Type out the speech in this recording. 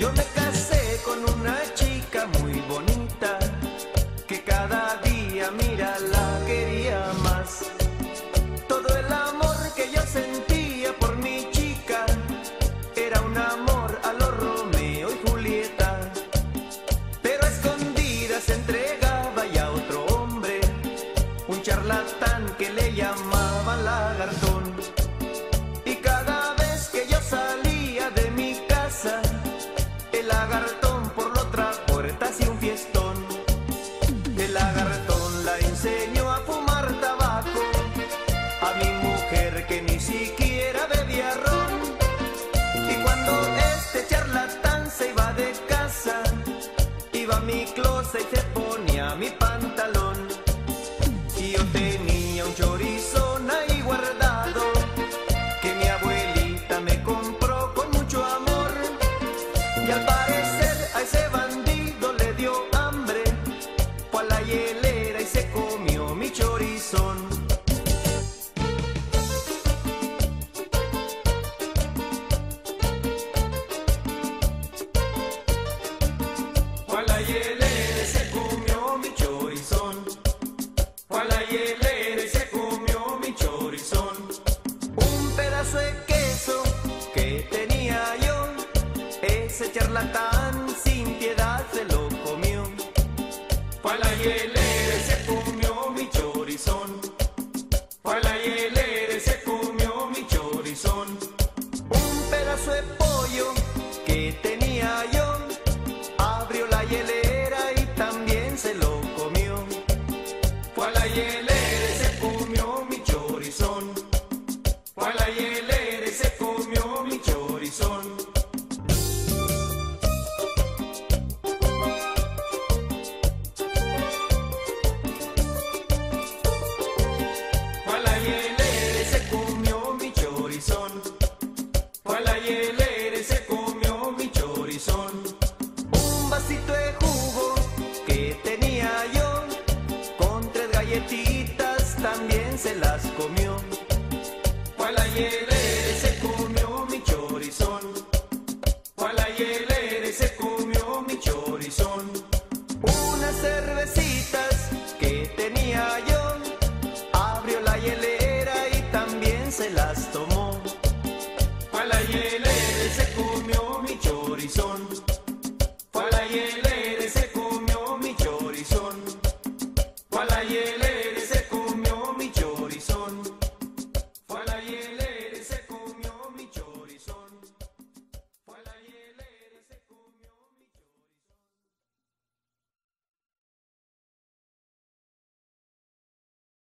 Yo me casé con una chica muy bonita que cada día, mira, la quería más. Todo el amor que yo sentía por mi chica era un amor a los Romeo y Julieta. Pero a escondidas entregaba ya otro hombre, un charlatán mi closet y se ponía mi pantalón. Y yo tenía un chorizón ahí guardado que mi abuelita me compró con mucho amor. Y al De queso que tenía yo, ese charlatán sin piedad se lo comió. Fue a la hielera y se comió mi chorizón. Fue a la hielera y se comió mi chorizón. Un pedazo de pollo que tenía yo, abrió la hielera y también se lo comió. Fue a la hielera mi chorizón. A la se comió mi chorizón. A la se comió mi chorizón. Un vasito de jugo que tenía yo, con tres galletitas también se las comió. A la Y se comió mi chorizón. Unas cervecitas que tenía yo, abrió la hielera y también se las tomó. Fue la hielera